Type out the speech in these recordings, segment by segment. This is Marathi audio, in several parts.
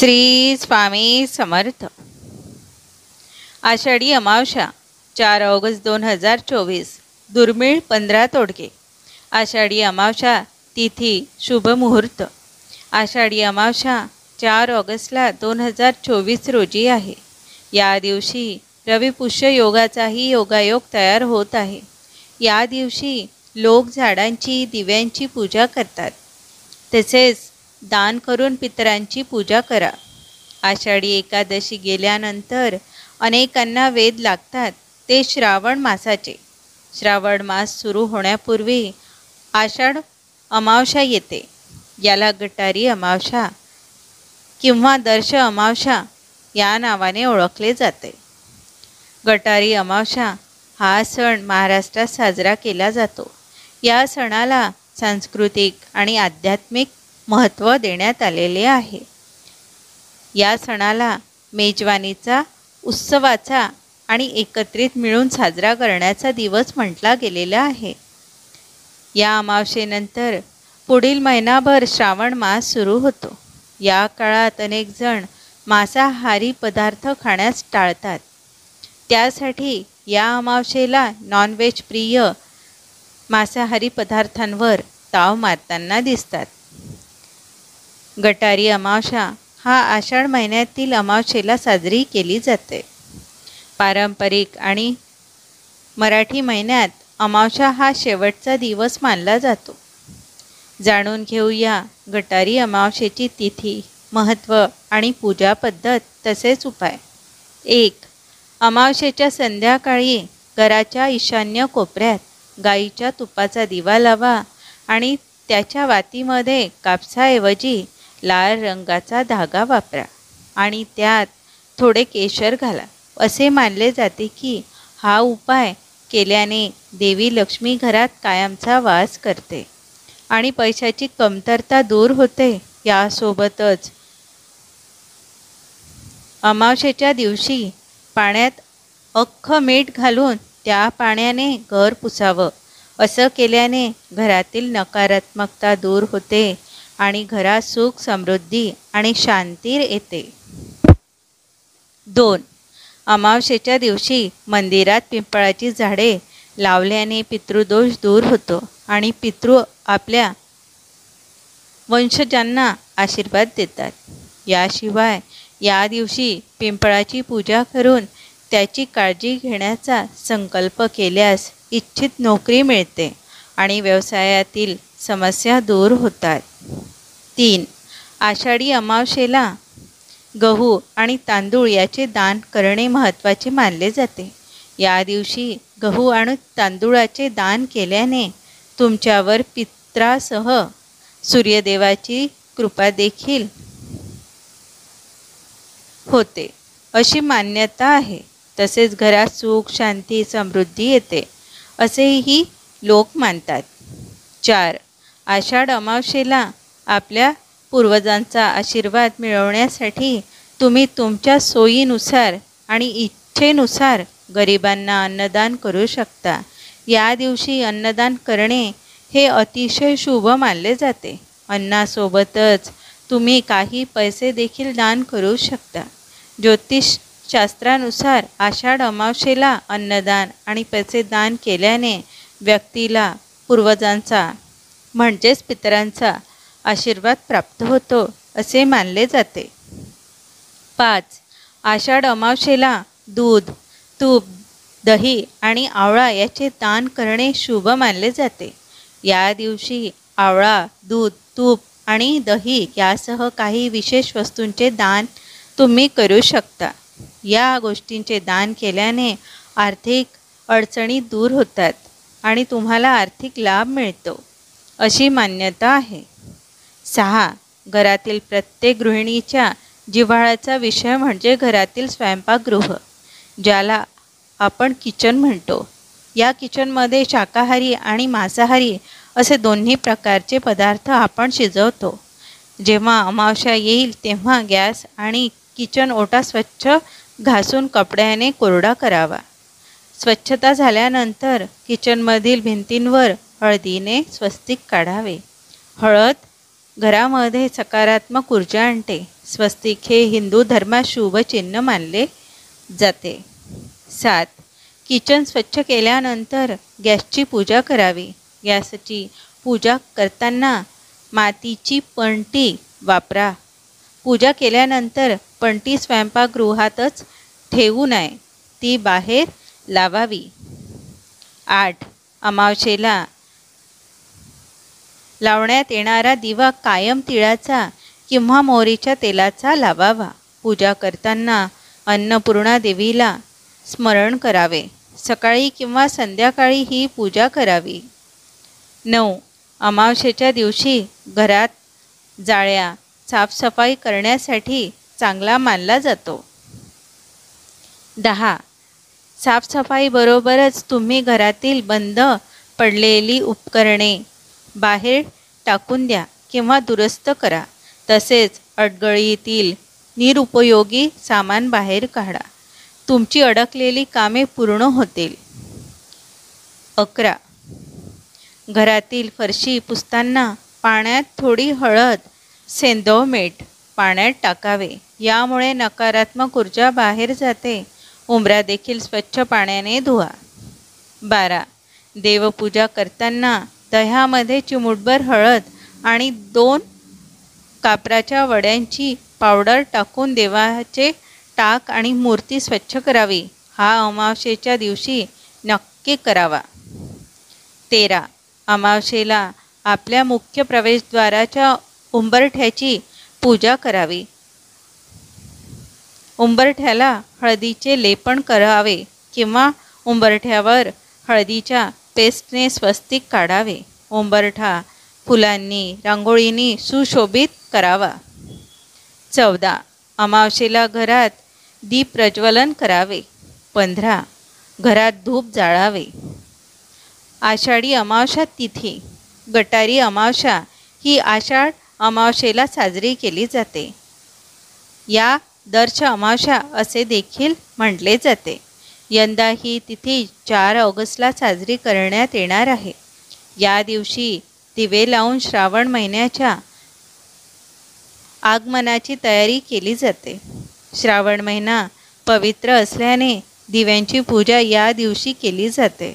श्री स्वामी समर्थ. आषाढी अमावस्या चार ऑगस्ट दोन हजार चोवीस दुर्मिळ पंधरा तोडके आषाढी अमावस्या तिथी शुभ मुहूर्त. आषाढी अमावस्या चार ऑगस्टला दोन हजार चोवीस रोजी आहे. या दिवशी रविपुष्य योगाचाही योगायोग तयार होत आहे. या दिवशी लोक झाडांची दिव्यांची पूजा करतात. तसेच दान करून पितरांची पूजा करा. आषाढी एकादशी गेल्यानंतर अनेकांना वेद लागतात ते श्रावण मासाचे. श्रावण मास सुरू होण्यापूर्वी आषाढ अमावशा येते. याला गटारी अमावस्या किंवा दर्श अमावशा या नावाने ओळखले जाते. गटारी अमावस्या हा सण महाराष्ट्रात साजरा केला जातो. या सणाला सांस्कृतिक आणि आध्यात्मिक महत्त्व देण्यात आलेले आहे. या सणाला मेजवानीचा उत्सवाचा आणि एकत्रित मिळून साजरा करण्याचा दिवस म्हटला गेलेला आहे. या अमावशेनंतर पुढील महिनाभर श्रावण मास सुरू होतो. या काळात अनेक जण मांसाहारी पदार्थ खाण्यास टाळतात. त्यासाठी या अमावशेला नॉनव्हेज प्रिय मांसाहारी पदार्थांवर ताव मारताना दिसतात. गटारी अमावस्या हा आषाढ महिन्यातील अमावशेला साजरी केली जाते. पारंपरिक आणि मराठी महिन्यात अमावस्या हा शेवटचा दिवस मानला जातो. जाणून घेऊया गटारी अमावशेची तिथी महत्त्व आणि पूजा पद्धत तसेच उपाय. एक अमावशेच्या संध्याकाळी घराच्या ईशान्य कोपऱ्यात गाईच्या तुपाचा दिवा लावा आणि त्याच्या वातीमध्ये कापसाऐवजी लाल रंगाचा धागा वापरा आणि त्यात थोडे केशर घाला. असे मानले जाते की हा उपाय केल्याने देवी लक्ष्मी घरात कायमचा वास करते आणि पैशाची कमतरता दूर होते. यासोबतच अमावशेच्या दिवशी पाण्यात अख्खं मीठ घालून त्या पाण्याने घर पुसावं. असं केल्याने घरातील नकारात्मकता दूर होते आणि घरात सुख समृद्धी आणि शांती येते. दोन अमावशेच्या दिवशी मंदिरात पिंपळाची झाडे लावल्याने पितृदोष दूर होतो आणि पितृ आपल्या वंशजांना आशीर्वाद देतात. याशिवाय या दिवशी पिंपळाची पूजा करून त्याची काळजी घेण्याचा संकल्प केल्यास इच्छित नोकरी मिळते. आणि व्यवसायातील समस्या दूर होतात. तीन आषाढी अमावशेला गहू आणि तांदूळ याचे दान करणे महत्त्वाचे मानले जाते. या दिवशी गहू आणि तांदूळाचे दान केल्याने तुमच्यावर पित्रासह सूर्यदेवाची कृपा देखील होते अशी मान्यता आहे. तसेच घरात सुख शांती समृद्धी येते असेही लोक मानतात. चार आषाढ अमावशेला आपल्या पूर्वजांचा आशीर्वाद मिळवण्यासाठी तुम्ही तुमच्या सोयीनुसार आणि इच्छेनुसार गरिबांना अन्नदान करू शकता. या दिवशी अन्नदान करणे हे अतिशय शुभ मानले जाते. अन्नासोबतच तुम्ही काही पैसे देखील दान करू शकता. ज्योतिषशास्त्रानुसार आषाढ अमावशेला अन्नदान आणि पैसे दान केल्याने व्यक्तीला पूर्वजांचा म्हणजेच पितरांचा आशीर्वाद प्राप्त होतो असे मानले जाते. पाच. आषाढ अमावशेला दूध तूप दही आणि आवळा याचे दान करणे शुभ मानले जाते. या दिवशी आवळा दूध तूप आणि दही यासह काही विशेष वस्तूंचे दान तुम्ही करू शकता. या गोष्टींचे दान केल्याने आर्थिक अडचणी दूर होतात. आणि तुम्हाला आर्थिक लाभ मिळतो. अशी मान्यता आहे. सहा घरातील प्रत्येक गृहिणीच्या जिव्हाळ्याचा विषय म्हणजे घरातील स्वयंपाकगृह ज्याला आपण किचन म्हणतो. या किचनमध्ये शाकाहारी आणि मांसाहारी असे दोन्ही प्रकारचे पदार्थ आपण शिजवतो. जेव्हा अमावस्या येईल तेव्हा गॅस आणि किचन ओटा स्वच्छ घासून कपड्याने कोरडा करावा. स्वच्छता झाल्यानंतर किचनमधील भिंतींवर हळदीने स्वस्तिक काढावे. हळद घरामध्ये सकारात्मक ऊर्जा आणते. स्वस्तिक हे हिंदू धर्मात शुभ चिन्ह मानले जाते. सात किचन स्वच्छ केल्यानंतर गॅसची पूजा करावी. गॅसची पूजा करताना मातीची पणटी वापरा. पूजा केल्यानंतर पणटी स्वयंपाकगृहातच ठेवू नये. ती बाहेर लावावी. आठ. अमावशेला. लावण्यात येणारा दिवा कायम तिळाचा किंवा मोहरीच्या तेलाचा लावावा. पूजा करताना अन्नपूर्णा देवीला स्मरण करावे. सकाळी किंवा संध्याकाळी ही पूजा करावी. नऊ. अमावशेच्या दिवशी घरात जाळ्या साफसफाई करण्यासाठी चांगला मानला जातो. दहा. साफसफाईबरोबरच तुम्ही घरातील बंद पडलेली उपकरणे बाहेर टाकून द्या किंवा दुरुस्त करा. तसेच अडगळीतील निरुपयोगी सामान बाहेर काढा. तुमची अडकलेली कामे पूर्ण होतील. अकरा. घरातील फरशी पुसताना पाण्यात थोडी हळद सेंदव मीठ पाण्यात टाकावे. यामुळे नकारात्मक ऊर्जा बाहेर जाते. उंबऱ्या देखील स्वच्छ पाण्याने धुवा. बारा. देवपूजा करताना दह्यामध्ये चिमुटभर हळद आणि दोन कापराच्या वड्यांची पावडर टाकून देवाचे टाक आणि मूर्ती स्वच्छ करावी. हा अमावशेच्या दिवशी नक्की करावा. तेरा. अमावशेला आपल्या मुख्य प्रवेशद्वाराच्या उंबरठ्याची पूजा करावी. उंबरठ्याला हळदीचे लेपन करावे किंवा उंबरठ्यावर हळदीच्या पेस्टने स्वस्तिक काढावे. उंबरठा फुलांनी रांगोळीनी सुशोभित करावा. चौदा. अमावशेला घरात दीप प्रज्वलन करावे. पंधरा. घरात धूप जाळावे. आषाढी अमावस्या तिथी. गटारी अमावस्या ही आषाढ अमावशेला साजरी केली जाते. या दर्श अमावस्या असे देखील म्हटले जाते. यंदा ही तिथी चार ऑगस्टला साजरी करण्यात येणार आहे. या दिवशी दिवे लावून श्रावण महिन्याच्या आगमनाची तयारी केली जाते. श्रावण महिना पवित्र असल्याने दिव्यांची पूजा या दिवशी केली जाते.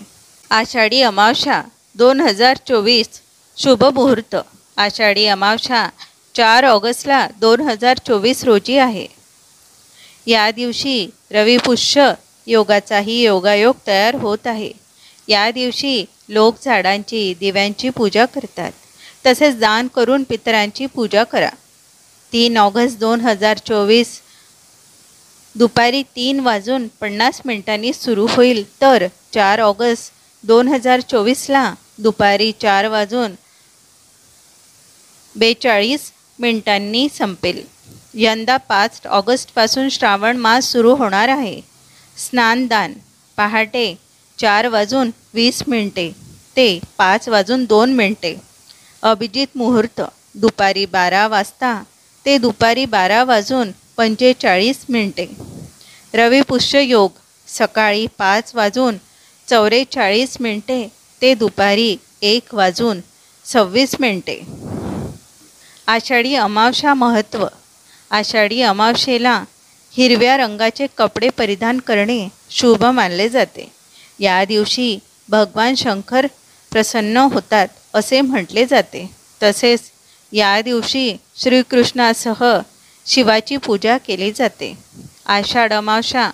आषाढी अमावस्या दोन हजार चोवीस शुभ मुहूर्त. आषाढी अमावस्या चार ऑगस्टला दोन हजार चोवीस रोजी आहे. या दिवशी रविपुष्य योगाचाही योगायोग तयार होत आहे. या दिवशी लोक झाडांची दिव्यांची पूजा करतात. तसेच दान करून पितरांची पूजा करा. तीन ऑगस्ट दोन हजार चोवीस दुपारी तीन वाजून पन्नास मिनिटांनी सुरू होईल. तर चार ऑगस्ट दोन हजार चोवीसला दुपारी चार वाजून बेचाळीस मिनिटांनी संपेल. यंदा पाच ऑगस्टपासून श्रावण मास सुरू होणार आहे. स्नानदान पहाटे चार वाजून वीस मिनटे ते पाच वाजून दोन मिनटे. अभिजित मुहूर्त दुपारी बारा वाजता ते दुपारी बारा वाजून पंचेचाळीस मिनटे. रविपुष्य योग सकाळी पाच वाजून चौवेचाळीस मिनटे ते दुपारी एक वाजून सव्वीस मिनटे. आषाढी अमावस्या महत्त्व आषाढी अमावशेला हिरव्या रंगाचे कपडे परिधान करणे शुभ मानले जाते. या दिवशी भगवान शंकर प्रसन्न होतात असे म्हटले जाते. तसेच या दिवशी श्रीकृष्णासह शिवाची पूजा केली जाते. आषाढ अमावशा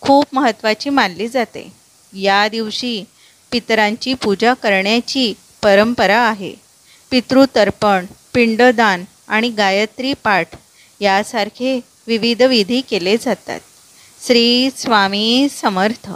खूप महत्त्वाची मानली जाते. या दिवशी पितरांची पूजा करण्याची परंपरा आहे. पितृतर्पण पिंडदान आणि गायत्री पाठ यासारखे विविध विधी केले जातात. श्री स्वामी समर्थ.